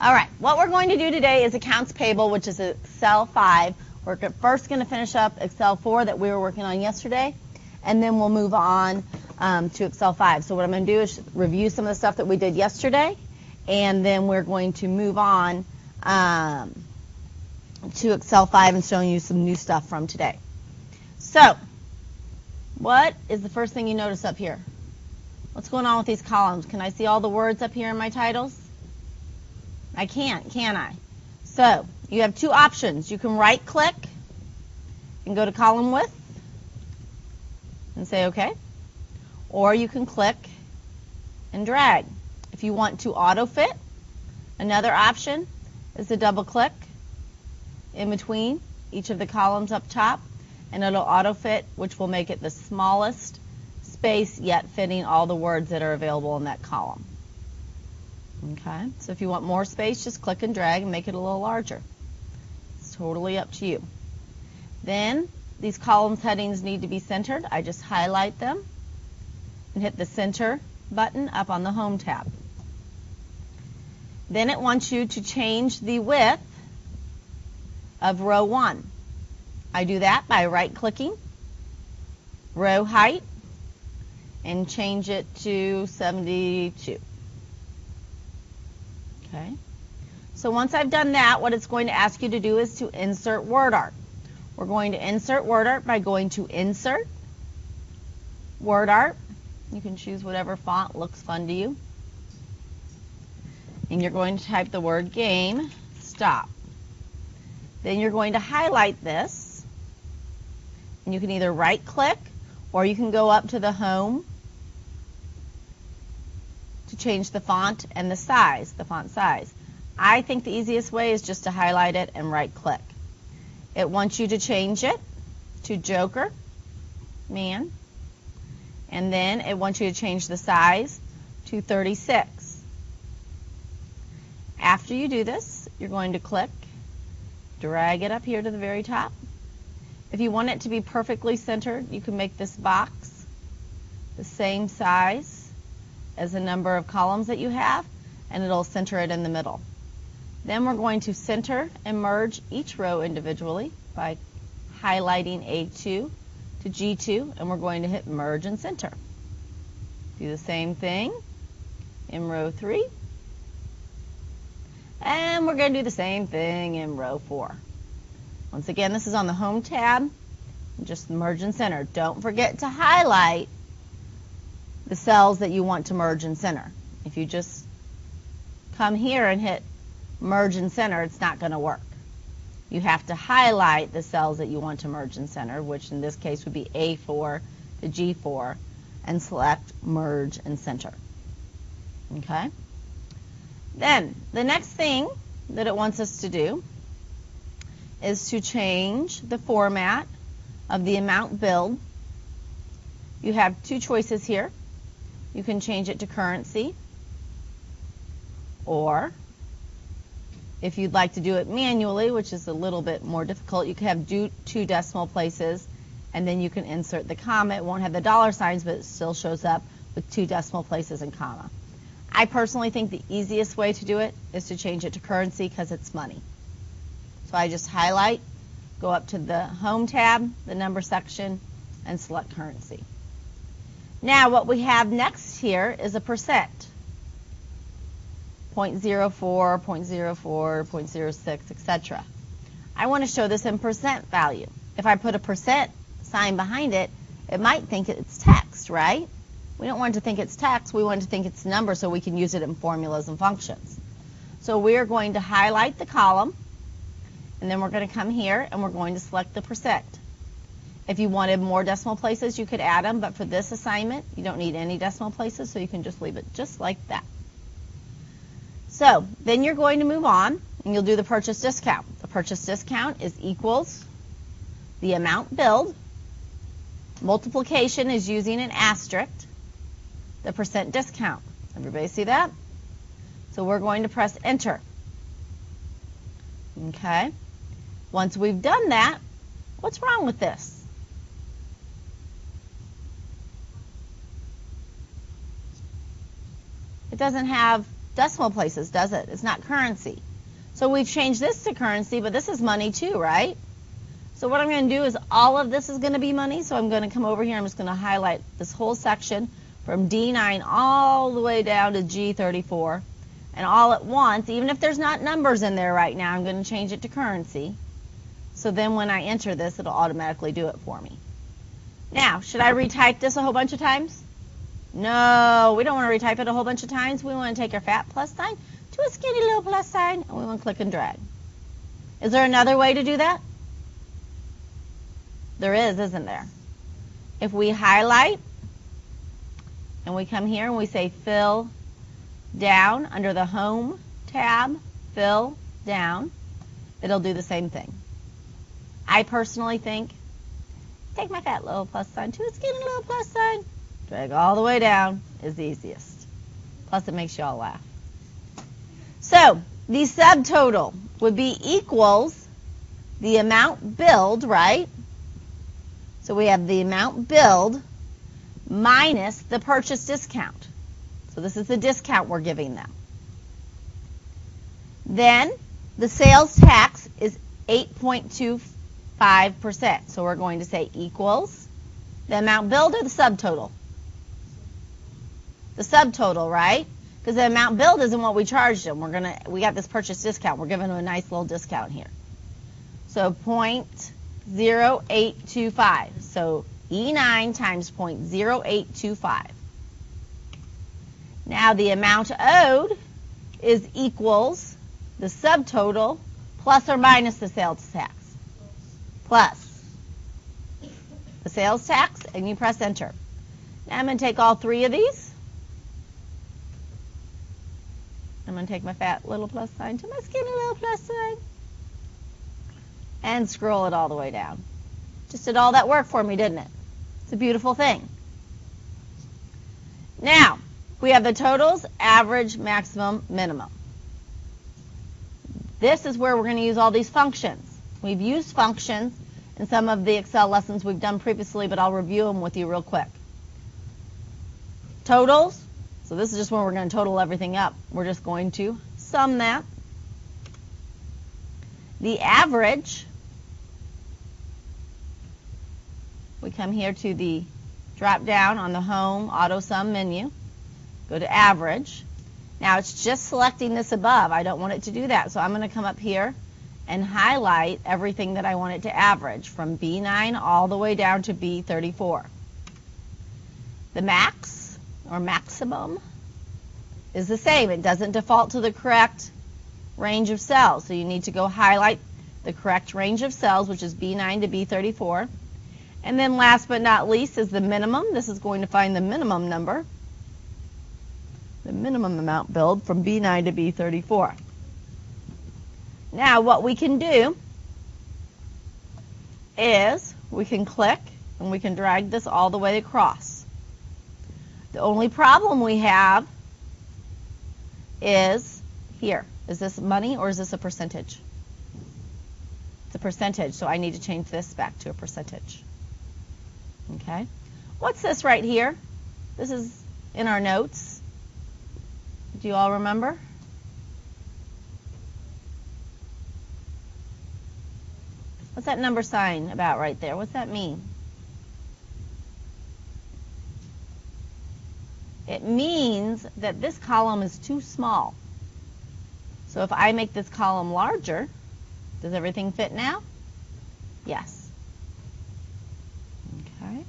All right, what we're going to do today is accounts payable, which is Excel 5. We're first going to finish up Excel 4 that we were working on yesterday, and then we'll move on um, to Excel 5. So what I'm going to do is review some of the stuff that we did yesterday, and then we're going to move on um, to Excel 5 and showing you some new stuff from today. So, what is the first thing you notice up here? What's going on with these columns? Can I see all the words up here in my titles? I can't, can I? So you have two options. You can right click and go to column width and say OK. Or you can click and drag. If you want to auto fit, another option is to double click in between each of the columns up top and it'll auto fit which will make it the smallest space yet fitting all the words that are available in that column. Okay, so if you want more space, just click and drag and make it a little larger. It's totally up to you. Then these columns headings need to be centered. I just highlight them and hit the center button up on the home tab. Then it wants you to change the width of row 1. I do that by right clicking, row height, and change it to 72. Okay. So once I've done that, what it's going to ask you to do is to insert word art. We're going to insert word art by going to Insert, Word Art. You can choose whatever font looks fun to you. And you're going to type the word game, stop. Then you're going to highlight this. And you can either right click or you can go up to the home change the font and the size, the font size. I think the easiest way is just to highlight it and right click. It wants you to change it to Joker, man, and then it wants you to change the size to 36. After you do this, you're going to click, drag it up here to the very top. If you want it to be perfectly centered, you can make this box the same size as the number of columns that you have, and it'll center it in the middle. Then we're going to center and merge each row individually by highlighting A2 to G2, and we're going to hit merge and center. Do the same thing in row 3. And we're going to do the same thing in row 4. Once again, this is on the Home tab. Just merge and center. Don't forget to highlight the cells that you want to merge and center. If you just come here and hit merge and center, it's not going to work. You have to highlight the cells that you want to merge and center, which in this case would be A4 to G4, and select merge and center. Okay? Then, the next thing that it wants us to do is to change the format of the amount billed. You have two choices here. You can change it to currency. Or if you'd like to do it manually, which is a little bit more difficult, you can have two decimal places and then you can insert the comma. It won't have the dollar signs, but it still shows up with two decimal places and comma. I personally think the easiest way to do it is to change it to currency because it's money. So I just highlight, go up to the Home tab, the number section, and select currency. Now what we have next here is a percent. 0.04, 0.04, 0.06, etc. I want to show this in percent value. If I put a percent sign behind it, it might think it's text, right? We don't want to think it's text. We want to think it's number so we can use it in formulas and functions. So we are going to highlight the column, and then we're going to come here and we're going to select the percent. If you wanted more decimal places, you could add them, but for this assignment, you don't need any decimal places, so you can just leave it just like that. So then you're going to move on, and you'll do the purchase discount. The purchase discount is equals the amount billed. Multiplication is using an asterisk, the percent discount. Everybody see that? So we're going to press enter. Okay. Once we've done that, what's wrong with this? It doesn't have decimal places, does it? It's not currency. So we've changed this to currency, but this is money too, right? So what I'm going to do is all of this is going to be money. So I'm going to come over here. I'm just going to highlight this whole section from D9 all the way down to G34. And all at once, even if there's not numbers in there right now, I'm going to change it to currency. So then when I enter this, it'll automatically do it for me. Now, should I retype this a whole bunch of times? No, we don't want to retype it a whole bunch of times. We want to take our fat plus sign to a skinny little plus sign, and we want to click and drag. Is there another way to do that? There is, isn't there? If we highlight and we come here and we say fill down under the home tab, fill down, it'll do the same thing. I personally think take my fat little plus sign to a skinny little plus sign, drag all the way down is the easiest. Plus it makes you all laugh. So the subtotal would be equals the amount billed, right? So we have the amount billed minus the purchase discount. So this is the discount we're giving them. Then the sales tax is 8.25%. So we're going to say equals the amount billed or the subtotal? The subtotal, right? Because the amount billed isn't what we charged them. We're gonna we got this purchase discount. We're giving them a nice little discount here. So point 0.0825. So E9 times 0.0825. Now the amount owed is equals the subtotal plus or minus the sales tax. Plus the sales tax, and you press enter. Now I'm going to take all three of these. I'm going to take my fat little plus sign to my skinny little plus sign and scroll it all the way down. Just did all that work for me, didn't it? It's a beautiful thing. Now, we have the totals, average, maximum, minimum. This is where we're going to use all these functions. We've used functions in some of the Excel lessons we've done previously, but I'll review them with you real quick. Totals, so this is just when we're going to total everything up. We're just going to sum that. The average, we come here to the drop down on the home auto sum menu, go to average. Now it's just selecting this above. I don't want it to do that. So I'm going to come up here and highlight everything that I want it to average from B9 all the way down to B34. The max or maximum is the same. It doesn't default to the correct range of cells. So you need to go highlight the correct range of cells, which is B9 to B34. And then last but not least is the minimum. This is going to find the minimum number, the minimum amount billed from B9 to B34. Now what we can do is we can click and we can drag this all the way across. The only problem we have is here. Is this money or is this a percentage? It's a percentage, so I need to change this back to a percentage. Okay. What's this right here? This is in our notes. Do you all remember? What's that number sign about right there? What's that mean? It means that this column is too small. So if I make this column larger, does everything fit now? Yes. Okay.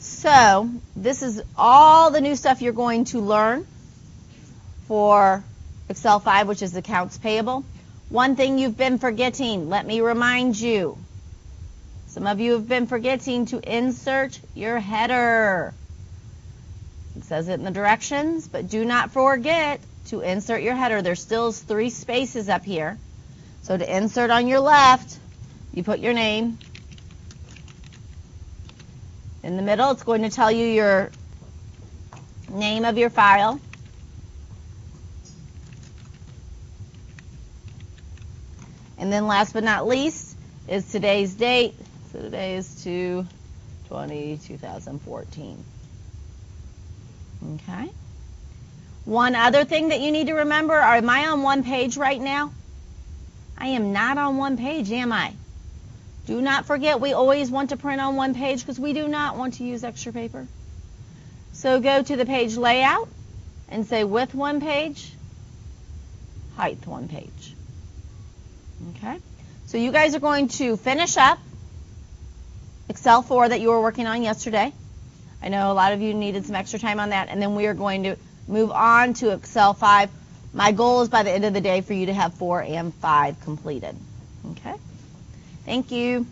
So this is all the new stuff you're going to learn for Excel 5, which is accounts payable. One thing you've been forgetting, let me remind you. Some of you have been forgetting to insert your header. Says it in the directions, but do not forget to insert your header, there still three spaces up here. So to insert on your left, you put your name. In the middle, it's going to tell you your name of your file. And then last but not least is today's date. So today is 2 20, 2014. Okay? One other thing that you need to remember, are, am I on one page right now? I am not on one page, am I? Do not forget we always want to print on one page because we do not want to use extra paper. So go to the page layout and say width one page, height one page. Okay? So you guys are going to finish up Excel 4 that you were working on yesterday. I know a lot of you needed some extra time on that, and then we are going to move on to Excel 5. My goal is by the end of the day for you to have 4 and 5 completed. Okay? Thank you.